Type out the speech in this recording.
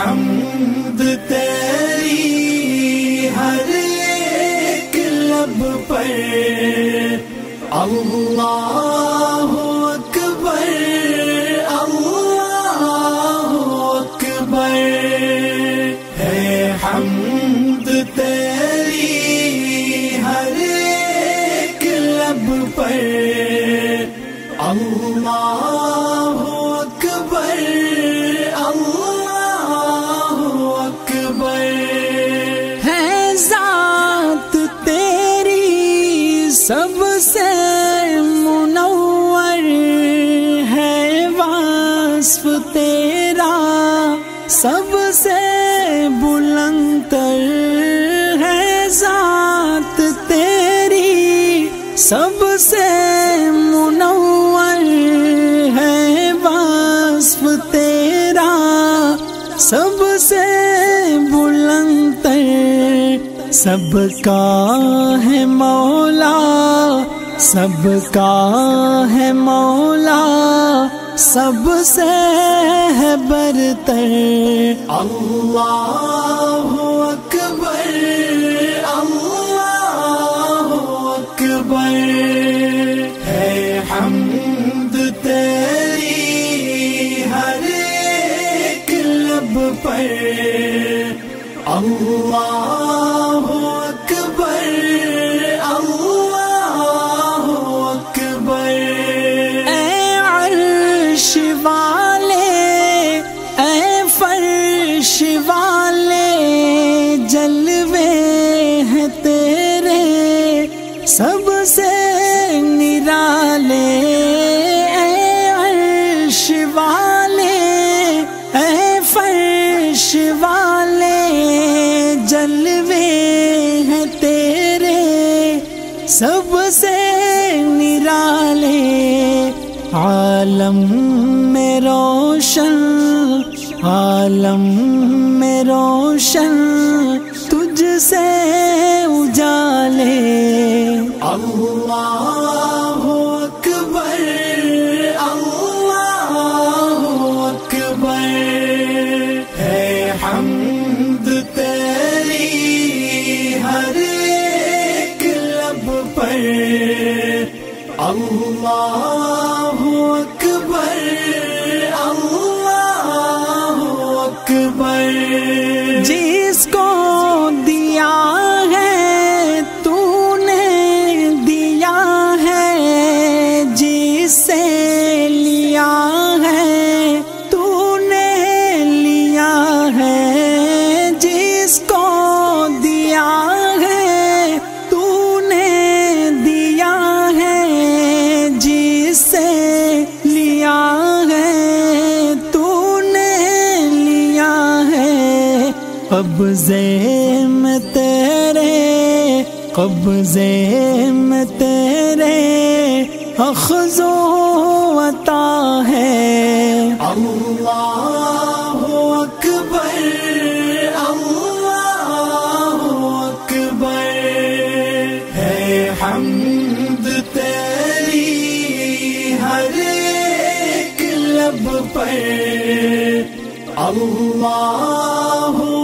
حمد تیری ہر ایک لب پر۔ اللہ اکبر اللہ اکبر۔ ہے حمد تیری ہر ایک لب پر۔ اللہ سب سے منور ہے وصف تیرا، سب سے بلندر ہے ذات تیری، سب سے منور ہے وصف تیرا، سب سے سب کا ہے مولا، سب کا ہے مولا، سب سے ہے برتر۔ اللہ اکبر اللہ اکبر۔ ہے حمد تیری ہر ایک لب پر۔ اللہ اکبر اللہ اکبر۔ اے عرش والے، اے فرش والے، جلوے ہیں تیرے۔ سب سے عالم میں روشن، عالم میں روشن، تجھ سے اجالے۔ اللہ اکبر اللہ اکبر، ہے حمد تیری ہر ایک لب پر۔ اللہ قبضے میں تیرے قبضے میں تیرے اخذ و عطا ہے۔ اللہ اکبر اللہ اکبر۔ ہے حمد تیری ہر ایک لب پر۔ اللہ